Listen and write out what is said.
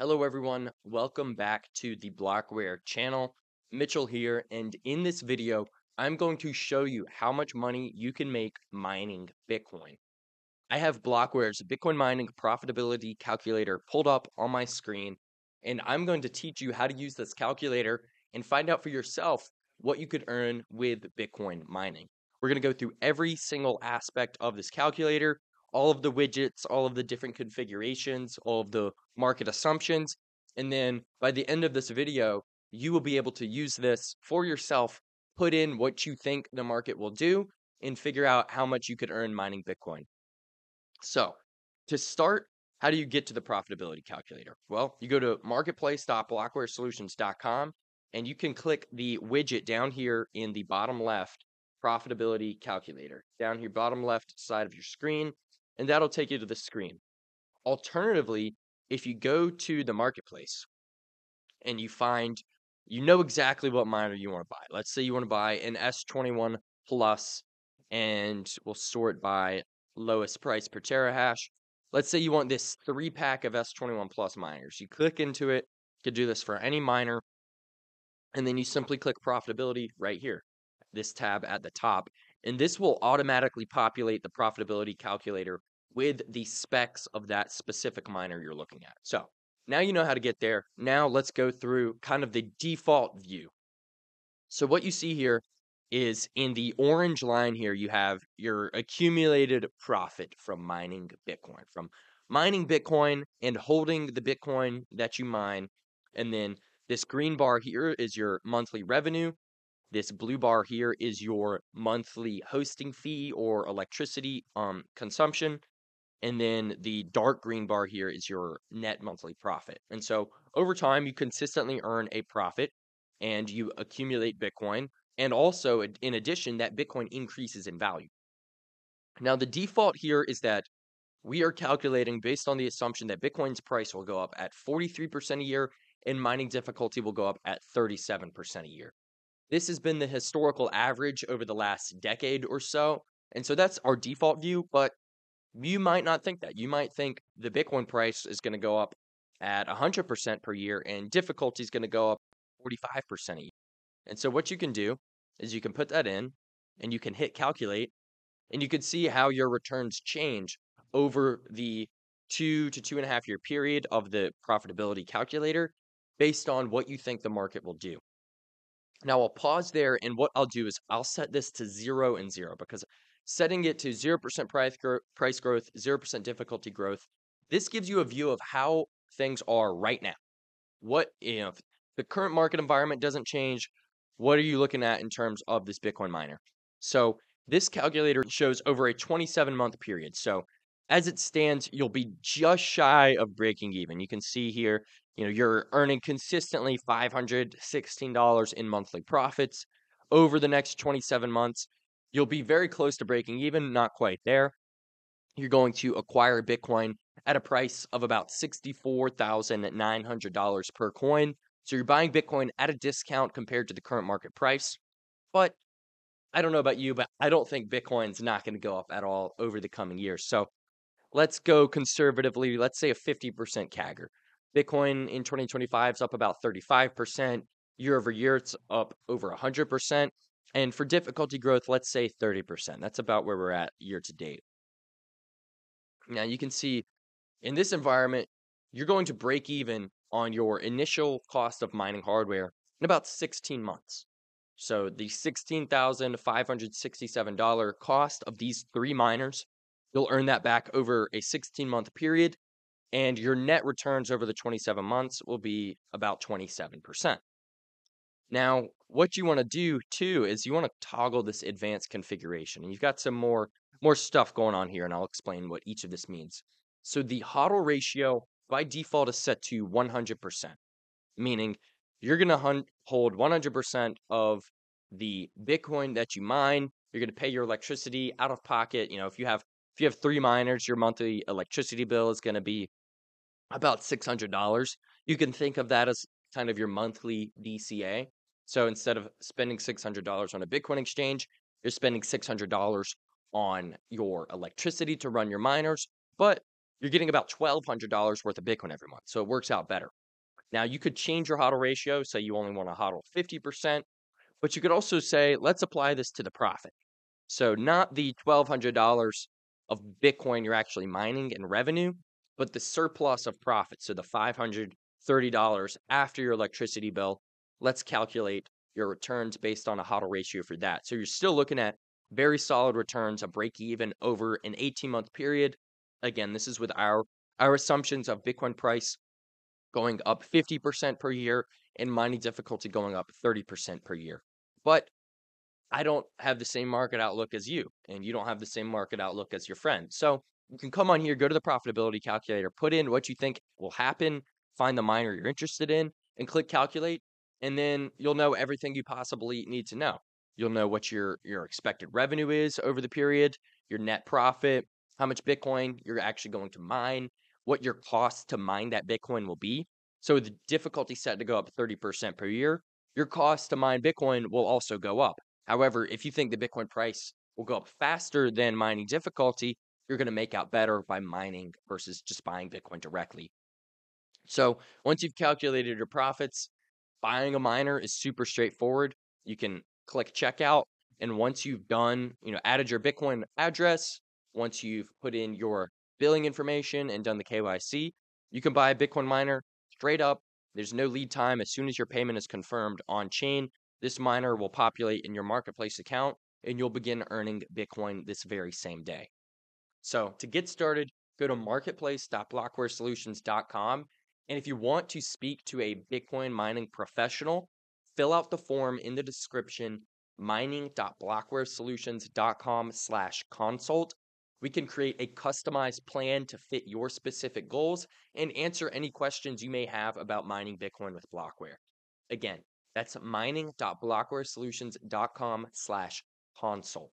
Hello, everyone. Welcome back to the Blockware channel. Mitchell here, and in this video, I'm going to show you how much money you can make mining Bitcoin. I have Blockware's Bitcoin mining profitability calculator pulled up on my screen, and I'm going to teach you how to use this calculator and find out for yourself what you could earn with Bitcoin mining. We're going to go through every single aspect of this calculator all of the widgets, all of the different configurations, all of the market assumptions. And then by the end of this video, you will be able to use this for yourself, put in what you think the market will do, and figure out how much you could earn mining Bitcoin. So, to start, how do you get to the profitability calculator? Well, you go to marketplace.blockwaresolutions.com and you can click the widget down here in the bottom left profitability calculator. Down here, bottom left side of your screen, and that'll take you to the screen. Alternatively, if you go to the marketplace and you find you know exactly what miner you want to buy. Let's say you want to buy an S21 plus and we'll sort by lowest price per terahash. Let's say you want this three pack of S21 plus miners. You click into it, you do this for any miner, and then you simply click profitability right here, this tab at the top. And this will automatically populate the profitability calculator with the specs of that specific miner you're looking at. So now you know how to get there. Now let's go through kind of the default view. So what you see here is in the orange line here, you have your accumulated profit from mining Bitcoin, from mining Bitcoin and holding the Bitcoin that you mine. And then this green bar here is your monthly revenue. This blue bar here is your monthly hosting fee or electricity um, consumption. And then the dark green bar here is your net monthly profit. And so over time, you consistently earn a profit and you accumulate Bitcoin. And also, in addition, that Bitcoin increases in value. Now, the default here is that we are calculating based on the assumption that Bitcoin's price will go up at 43% a year and mining difficulty will go up at 37% a year. This has been the historical average over the last decade or so. And so that's our default view, but you might not think that. You might think the Bitcoin price is going to go up at 100% per year and difficulty is going to go up 45% a year. And so what you can do is you can put that in and you can hit calculate and you can see how your returns change over the two to two and a half year period of the profitability calculator based on what you think the market will do. Now I'll pause there and what I'll do is I'll set this to zero and zero because setting it to 0% price, price growth, 0% difficulty growth, this gives you a view of how things are right now. What, if the current market environment doesn't change, what are you looking at in terms of this Bitcoin miner? So this calculator shows over a 27 month period. So as it stands, you'll be just shy of breaking even. You can see here, you know, you're earning consistently $516 in monthly profits over the next 27 months. You'll be very close to breaking even, not quite there. You're going to acquire Bitcoin at a price of about $64,900 per coin. So you're buying Bitcoin at a discount compared to the current market price. But I don't know about you, but I don't think Bitcoin's not going to go up at all over the coming years. So let's go conservatively. Let's say a 50% CAGR. Bitcoin in 2025 is up about 35%. Year over year, it's up over 100%. And for difficulty growth, let's say 30%. That's about where we're at year to date. Now you can see in this environment, you're going to break even on your initial cost of mining hardware in about 16 months. So the $16,567 cost of these three miners, you'll earn that back over a 16 month period. And your net returns over the 27 months will be about 27%. Now, what you want to do too is you want to toggle this advanced configuration. And you've got some more more stuff going on here, and I'll explain what each of this means. So the HODL ratio by default is set to 100%, meaning you're going to hold 100% of the Bitcoin that you mine. You're going to pay your electricity out of pocket. You know, if you have if you have three miners, your monthly electricity bill is going to be about $600. You can think of that as kind of your monthly DCA. So instead of spending $600 on a Bitcoin exchange, you're spending $600 on your electricity to run your miners. But you're getting about $1,200 worth of Bitcoin every month. So it works out better. Now you could change your HODL ratio. Say you only want to HODL 50%, but you could also say, let's apply this to the profit. So not the $1,200 of Bitcoin you're actually mining and revenue, but the surplus of profit. So the $530 after your electricity bill. Let's calculate your returns based on a HODL ratio for that. So you're still looking at very solid returns, a break even over an 18 month period. Again, this is with our our assumptions of Bitcoin price going up 50% per year and mining difficulty going up 30% per year. But I don't have the same market outlook as you, and you don't have the same market outlook as your friend. So you can come on here, go to the profitability calculator, put in what you think will happen, find the miner you're interested in, and click calculate. And then you'll know everything you possibly need to know. You'll know what your your expected revenue is over the period, your net profit, how much Bitcoin you're actually going to mine, what your cost to mine that Bitcoin will be. So the difficulty set to go up 30% per year, your cost to mine Bitcoin will also go up. However, if you think the Bitcoin price will go up faster than mining difficulty, you're going to make out better by mining versus just buying Bitcoin directly. So once you've calculated your profits, buying a miner is super straightforward. You can click checkout. And once you've done, you know, added your Bitcoin address, once you've put in your billing information and done the KYC, you can buy a Bitcoin miner straight up. There's no lead time. As soon as your payment is confirmed on chain, this miner will populate in your marketplace account and you'll begin earning Bitcoin this very same day. So to get started, go to marketplace.blockwaresolutions.com. And if you want to speak to a Bitcoin mining professional, fill out the form in the description mining.blockwaresolutions.com slash consult we can create a customized plan to fit your specific goals and answer any questions you may have about mining Bitcoin with Blockware. Again, that's mining.blockwaresolutions.com slash consult.